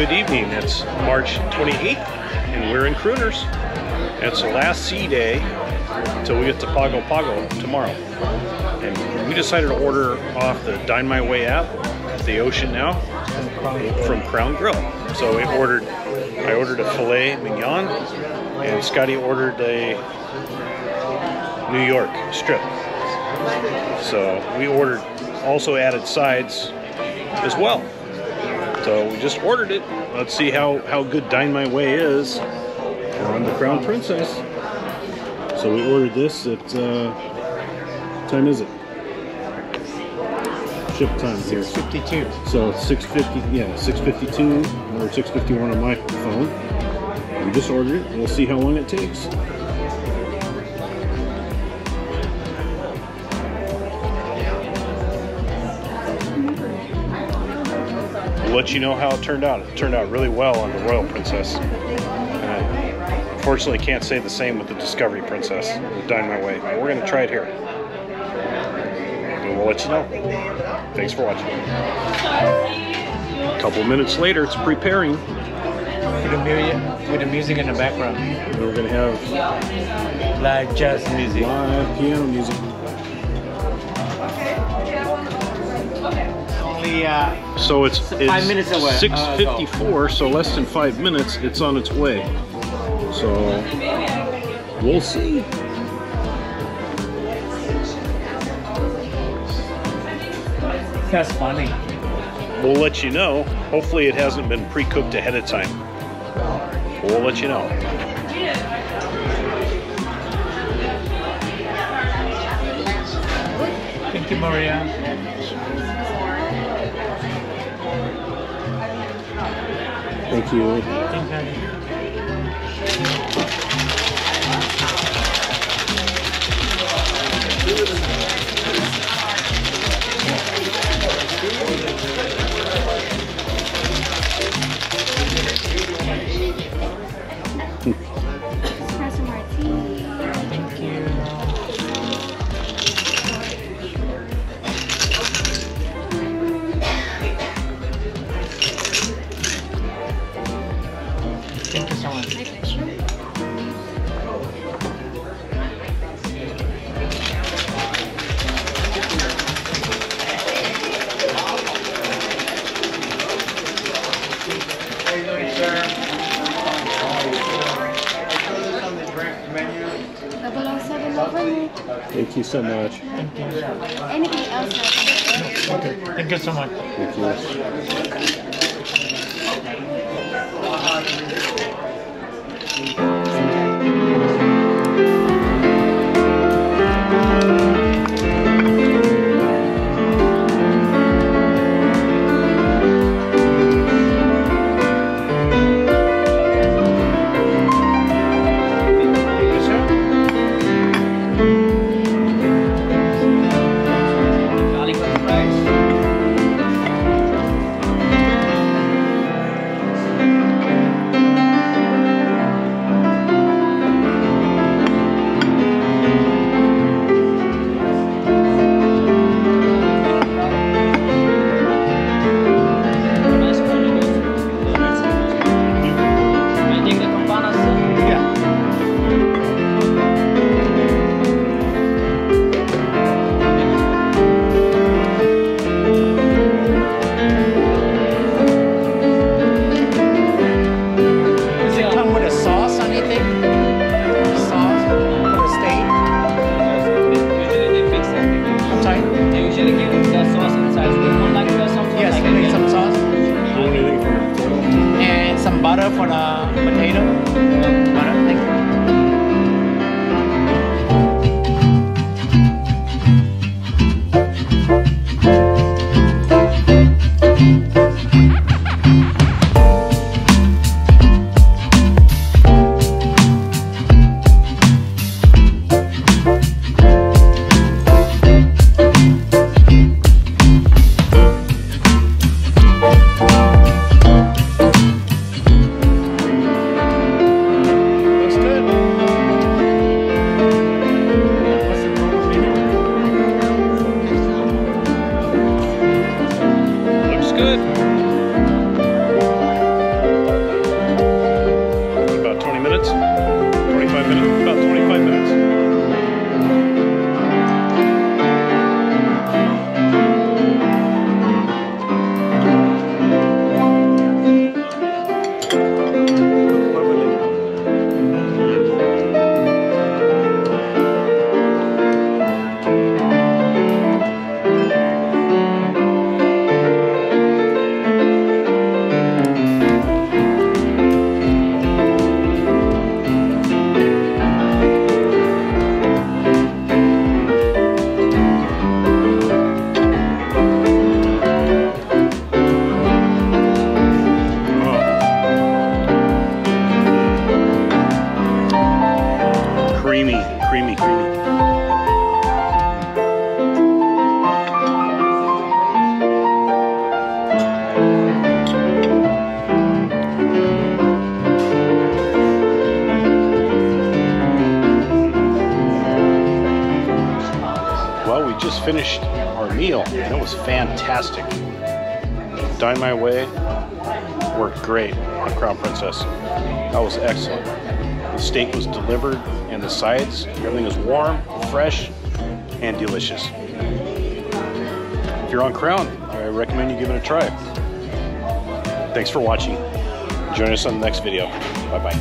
Good evening. It's March 28th, and we're in Crooners. It's the last sea day until we get to Pago Pago tomorrow. And we decided to order off the Dine My Way app at the ocean now from Crown Grill. So we ordered, I ordered a filet mignon, and Scotty ordered a New York strip. So we ordered, also added sides as well. So we just ordered it. Let's see how, how good Dine My Way is on the Crown Princess. So we ordered this at, uh, what time is it? Ship time here. 52. So 650, yeah, 652 or 651 on my phone. We just ordered it. We'll see how long it takes. Let you know how it turned out. It turned out really well on the Royal Princess. And I unfortunately can't say the same with the Discovery Princess, Dine My Way. But we're going to try it here. And we'll let you know. Thanks for watching. A couple minutes later, it's preparing. With the, music, with the music in the background. And we're going to have Like jazz music. live piano music. Uh, So it's, it's Five minutes away. Uh, 6:54, so less than five minutes. It's on its way. So we'll see. that's funny. We'll let you know. Hopefully, it hasn't been pre-cooked ahead of time. We'll let you know. Thank you, Maria. Thank you. Thank you so much. Thank you. Anything else? Okay. Thank you so much. Thank you. Just finished our meal and it was fantastic. Dine My Way worked great on Crown Princess. That was excellent. The steak was delivered and the sides, everything was warm, fresh, and delicious. If you're on Crown, I recommend you give it a try. Thanks for watching. Join us on the next video. Bye-bye.